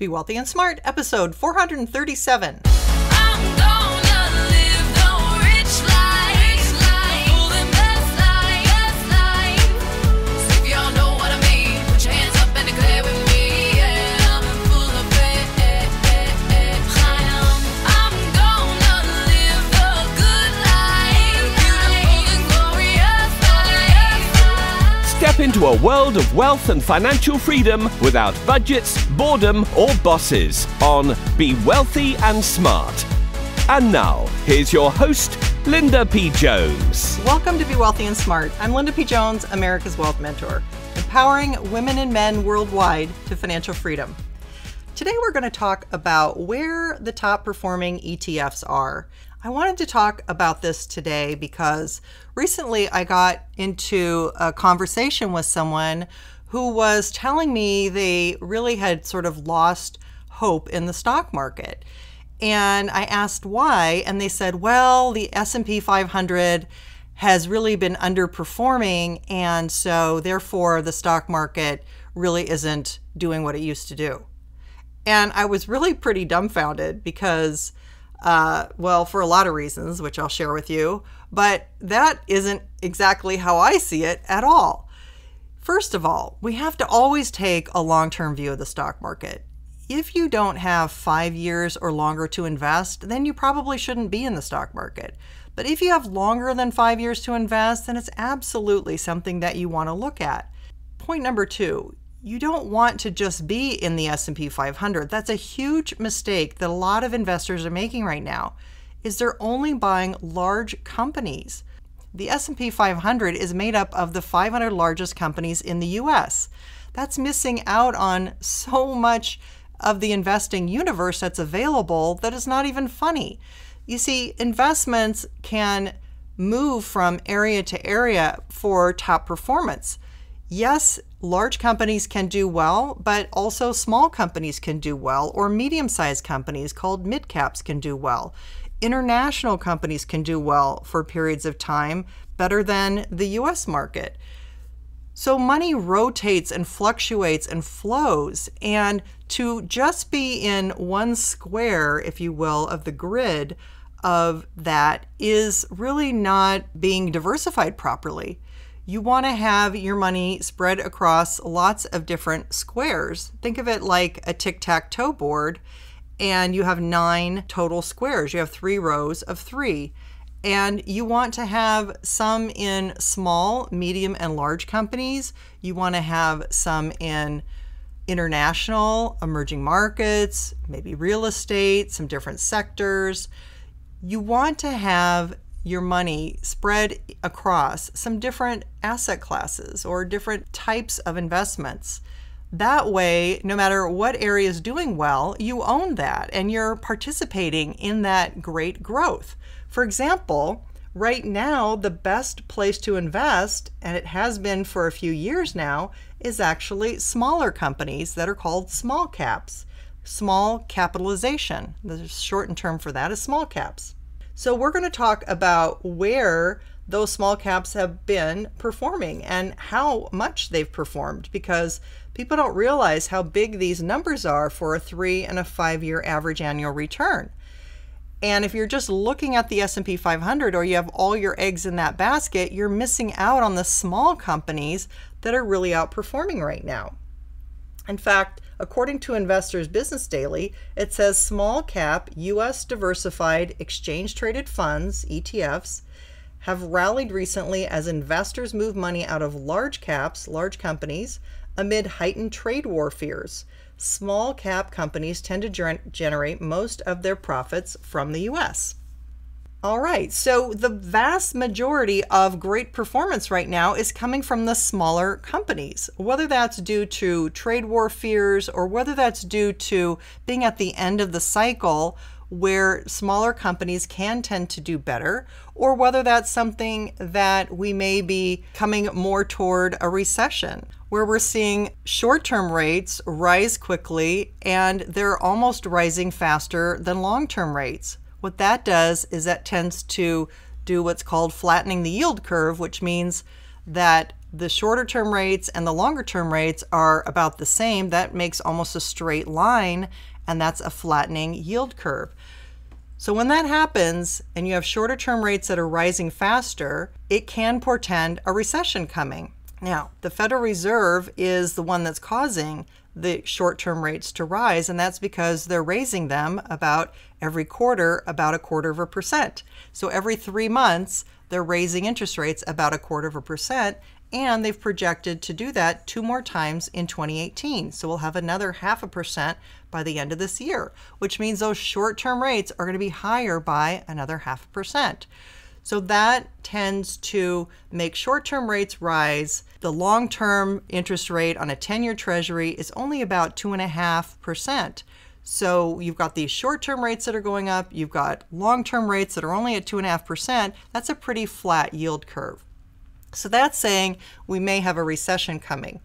Be Wealthy and Smart, episode 437. Into a world of wealth and financial freedom without budgets, boredom, or bosses on Be Wealthy and Smart. And now, here's your host, Linda P. Jones. Welcome to Be Wealthy and Smart. I'm Linda P. Jones, America's Wealth Mentor, empowering women and men worldwide to financial freedom. Today, we're going to talk about where the top performing ETFs are. I wanted to talk about this today because recently I got into a conversation with someone who was telling me they really had sort of lost hope in the stock market. And I asked why, and they said, "Well, the S&P 500 has really been underperforming, and so therefore the stock market really isn't doing what it used to do." And I was really pretty dumbfounded because, uh, well, for a lot of reasons, which I'll share with you, but that isn't exactly how I see it at all. First of all, we have to always take a long term view of the stock market. If you don't have five years or longer to invest, then you probably shouldn't be in the stock market. But if you have longer than five years to invest, then it's absolutely something that you want to look at. Point number two, you don't want to just be in the S&P 500. That's a huge mistake that a lot of investors are making right now. Is they're only buying large companies. The S&P 500 is made up of the 500 largest companies in the US. That's missing out on so much of the investing universe that's available that is not even funny. You see, investments can move from area to area for top performance. Yes, large companies can do well, but also small companies can do well, or medium sized companies called mid caps can do well. International companies can do well for periods of time better than the US market. So money rotates and fluctuates and flows. And to just be in one square, if you will, of the grid of that is really not being diversified properly. You want to have your money spread across lots of different squares. Think of it like a tic tac toe board, and you have nine total squares. You have three rows of three. And you want to have some in small, medium, and large companies. You want to have some in international, emerging markets, maybe real estate, some different sectors. You want to have your money spread across some different asset classes or different types of investments. That way, no matter what area is doing well, you own that and you're participating in that great growth. For example, right now, the best place to invest, and it has been for a few years now, is actually smaller companies that are called small caps. Small capitalization. The shortened term for that is small caps. So, we're going to talk about where those small caps have been performing and how much they've performed because people don't realize how big these numbers are for a 3 and a 5 year average annual return. And if you're just looking at the S&P 500 or you have all your eggs in that basket, you're missing out on the small companies that are really outperforming right now. In fact, according to Investors Business Daily, it says small cap US diversified exchange traded funds, ETFs, have rallied recently as investors move money out of large caps, large companies, amid heightened trade war fears. Small cap companies tend to generate most of their profits from the US. All right, so the vast majority of great performance right now is coming from the smaller companies, whether that's due to trade war fears or whether that's due to being at the end of the cycle where smaller companies can tend to do better, or whether that's something that we may be coming more toward a recession where we're seeing short term rates rise quickly and they're almost rising faster than long term rates. What that does is that tends to do what's called flattening the yield curve, which means that the shorter term rates and the longer term rates are about the same, that makes almost a straight line, and that's a flattening yield curve. So, when that happens and you have shorter term rates that are rising faster, it can portend a recession coming. Now, the Federal Reserve is the one that's causing the short term rates to rise, and that's because they're raising them about every quarter, about a quarter of a percent. So, every three months, they're raising interest rates about a quarter of a percent, and they've projected to do that two more times in 2018. So we'll have another half a percent by the end of this year, which means those short term rates are going to be higher by another half a percent. So that tends to make short term rates rise. The long term interest rate on a 10 year treasury is only about 2.5%. So you've got these short term rates that are going up, you've got long term rates that are only at 2.5%. That's a pretty flat yield curve. So that's saying we may have a recession coming.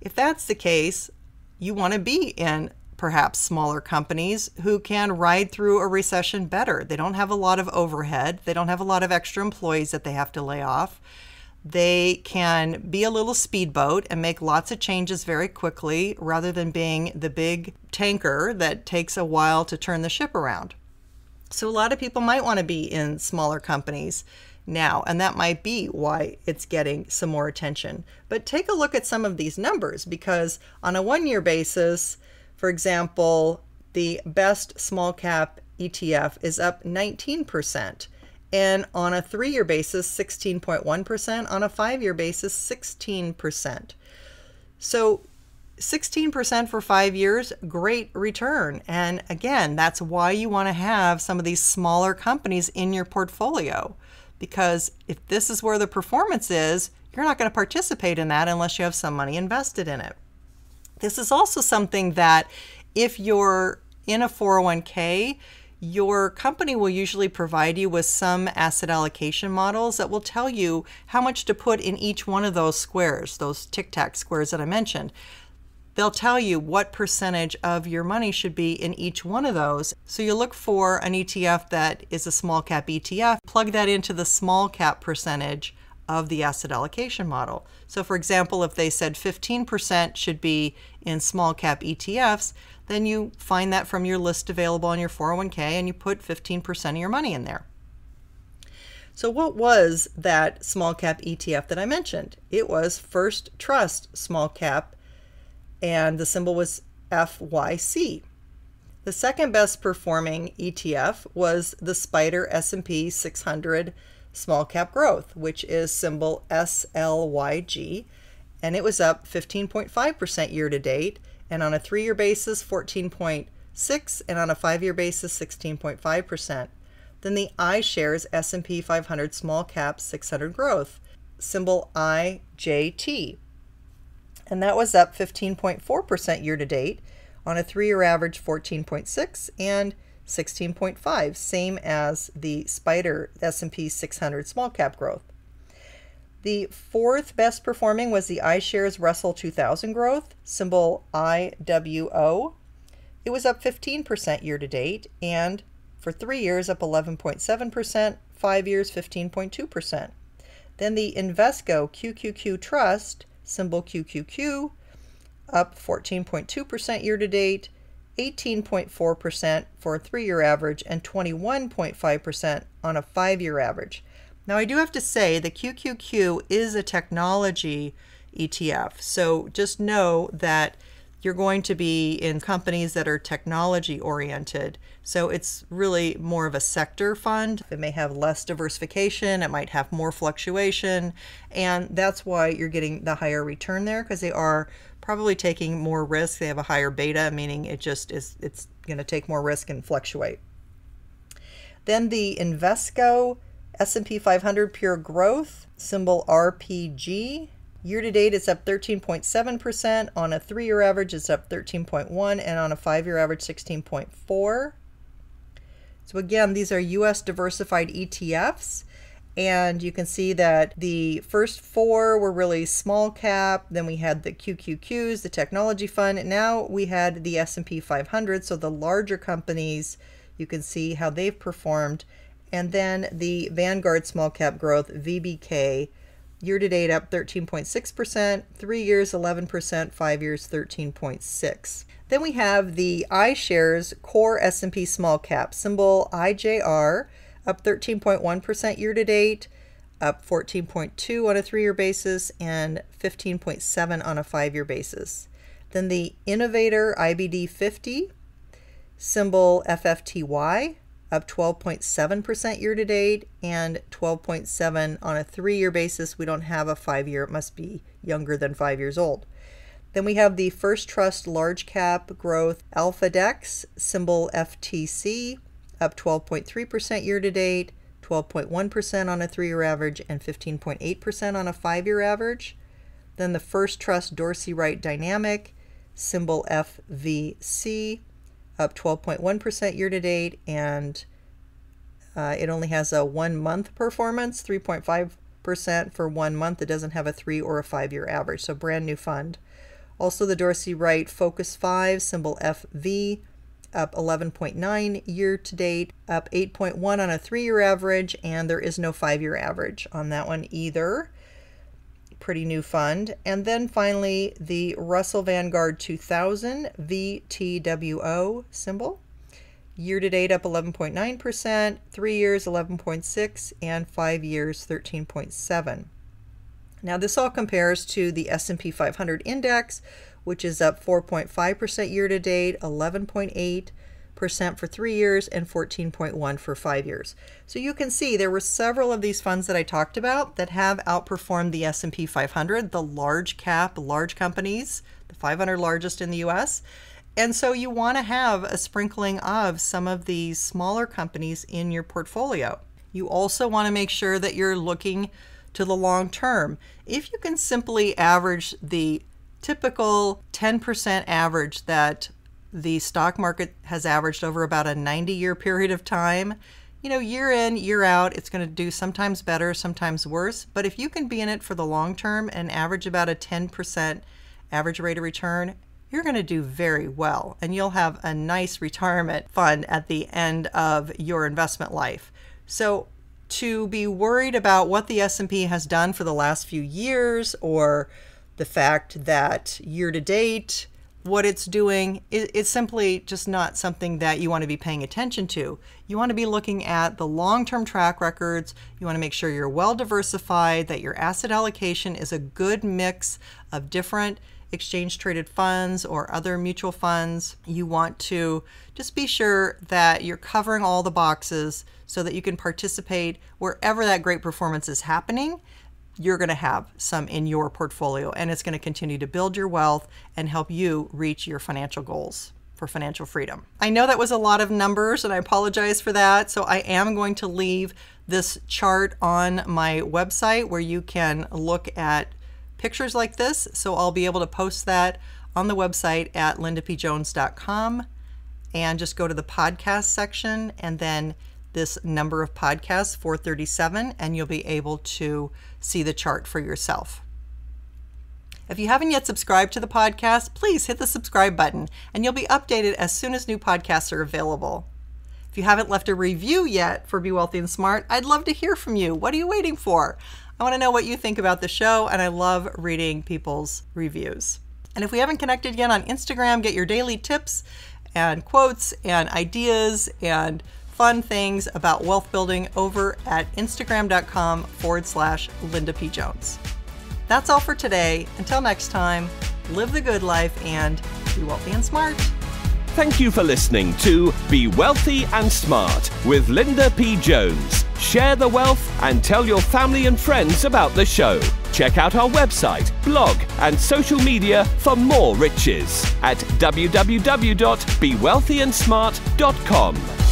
If that's the case, you want to be in perhaps smaller companies who can ride through a recession better. They don't have a lot of overhead, they don't have a lot of extra employees that they have to lay off. They can be a little speedboat and make lots of changes very quickly rather than being the big tanker that takes a while to turn the ship around. So, a lot of people might want to be in smaller companies now, and that might be why it's getting some more attention. But take a look at some of these numbers because on a one year basis, for example, the best small cap ETF is up 19%. And on a three year basis, 16.1%. On a five year basis, 16%. So 16% for five years, great return. And again, that's why you want to have some of these smaller companies in your portfolio. Because if this is where the performance is, you're not going to participate in that unless you have some money invested in it. This is also something that if you're in a 401k, your company will usually provide you with some asset allocation models that will tell you how much to put in each one of those squares, those tic tac squares that I mentioned. They'll tell you what percentage of your money should be in each one of those. So you look for an ETF that is a small cap ETF, plug that into the small cap percentage of the asset allocation model. So, for example, if they said 15% should be in small cap ETFs, then you find that from your list available on your 401k and you put 15% of your money in there. So, what was that small cap ETF that I mentioned? It was First Trust Small Cap, and the symbol was FYC. The second best performing ETF was the SPDR S&P 600 Small Cap Growth, which is symbol SLYG, and it was up 15.5% year to date, and on a three-year basis, 14.6, and on a five-year basis, 16.5%. Then the iShares S&P 500 Small Cap 600 Growth, symbol IJT, and that was up 15.4% year to date, on a three-year average, 14.6, and 16.5, same as the SPDR S&P 600 Small Cap Growth. The fourth best performing was the iShares Russell 2000 growth, symbol IWO. It was up 15% year to date, and for three years, up 11.7%, five years, 15.2%. Then the Invesco QQQ Trust, symbol QQQ, up 14.2% year to date, 18.4% for a three year average, and 21.5% on a five year average. Now, I do have to say the QQQ is a technology ETF. So just know that you're going to be in companies that are technology oriented. So it's really more of a sector fund. It may have less diversification, it might have more fluctuation, and that's why you're getting the higher return there because they are probably taking more risk. They have a higher beta, meaning it just is it's going to take more risk and fluctuate. Then the Invesco S&P 500 Pure Growth, symbol RPG. Year to date, it's up 13.7%. On a three year average, it's up 13.1, and on a five year average, 16.4. So, again, these are US diversified ETFs. And you can see that the first four were really small cap. Then we had the QQQs, the technology fund. Now we had the S&P 500. So the larger companies, you can see how they've performed and then the Vanguard Small Cap Growth VBK Year to date up 13.6%, 3 years 11%, 5 years 13.6. Then we have the iShares Core S&P Small Cap symbol IJR up 13.1% year to date, up 14.2 on a 3-year basis and 15.7 on a 5-year basis. Then the Innovator IBD 50 symbol FFTY up 12.7% year to date and 12.7 on a three year basis. We don't have a five year, it must be younger than five years old. Then we have the First Trust Large Cap Growth AlphaDEX, symbol FTC, up 12.3% year to date, 12.1% on a three year average, and 15.8% on a five year average. Then the First Trust Dorsey Wright Dynamic, symbol FVC, up 12.1% year to date, and uh, it only has a one month performance, 3.5% for one month. It doesn't have a three or a five year average, so brand new fund. Also, the Dorsey Wright Focus 5, symbol FV, up 11.9 year to date, up 8.1 on a three year average, and there is no five year average on that one either pretty new fund. And then finally, the Russell Vanguard 2000 VTWO symbol. Year to date up 11.9%, 3 years 11.6 and 5 years 13.7. Now this all compares to the S&P 500 index, which is up 4.5% year to date, 11.8 percent for three years and 14.1 for five years. So you can see there were several of these funds that I talked about that have outperformed the S&P 500, the large cap, large companies, the 500 largest in the U.S. And so you want to have a sprinkling of some of these smaller companies in your portfolio. You also want to make sure that you're looking to the long term. If you can simply average the typical 10% average that the stock market has averaged over about a 90 year period of time. You know, year in, year out, it's going to do sometimes better, sometimes worse. But if you can be in it for the long term and average about a 10% average rate of return, you're going to do very well and you'll have a nice retirement fund at the end of your investment life. So to be worried about what the S&P has done for the last few years or the fact that year to date what it's doing it's simply just not something that you want to be paying attention to. You want to be looking at the long term track records. You want to make sure you're well diversified, that your asset allocation is a good mix of different exchange traded funds or other mutual funds. You want to just be sure that you're covering all the boxes so that you can participate wherever that great performance is happening you're going to have some in your portfolio and it's going to continue to build your wealth and help you reach your financial goals for financial freedom. I know that was a lot of numbers and I apologize for that. So I am going to leave this chart on my website where you can look at pictures like this. So I'll be able to post that on the website at lindapjones.com and just go to the podcast section and then this number of podcasts, 437, and you'll be able to see the chart for yourself. If you haven't yet subscribed to the podcast, please hit the subscribe button and you'll be updated as soon as new podcasts are available. If you haven't left a review yet for Be Wealthy and Smart, I'd love to hear from you. What are you waiting for? I want to know what you think about the show, and I love reading people's reviews. And if we haven't connected yet on Instagram, get your daily tips and quotes and ideas and fun things about wealth building over at instagram.com forward slash Linda P. Jones. That's all for today. Until next time, live the good life and be wealthy and smart. Thank you for listening to Be Wealthy and Smart with Linda P. Jones. Share the wealth and tell your family and friends about the show. Check out our website, blog, and social media for more riches at www.bewealthyandsmart.com.